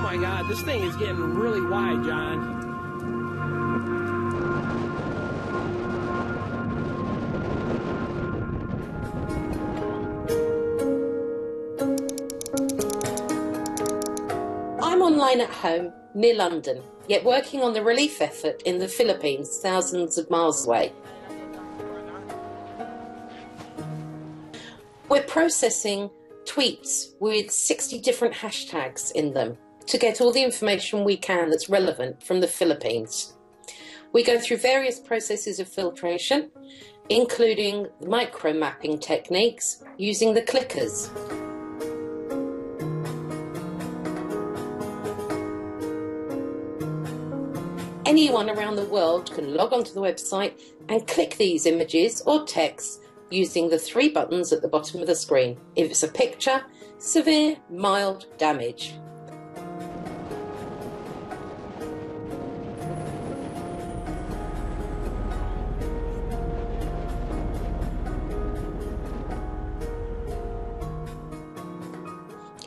Oh my god, this thing is getting really wide, John. I'm online at home, near London, yet working on the relief effort in the Philippines, thousands of miles away. We're processing tweets with 60 different hashtags in them to get all the information we can that's relevant from the Philippines. We go through various processes of filtration, including micro mapping techniques using the clickers. Anyone around the world can log onto the website and click these images or texts using the three buttons at the bottom of the screen. If it's a picture, severe, mild damage.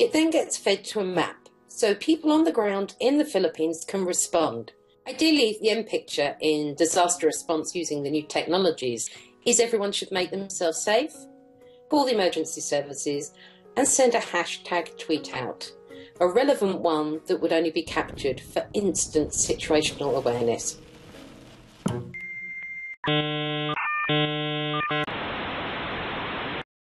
It then gets fed to a map, so people on the ground in the Philippines can respond. Ideally, the end picture in disaster response using the new technologies is everyone should make themselves safe, call the emergency services, and send a hashtag tweet out, a relevant one that would only be captured for instant situational awareness.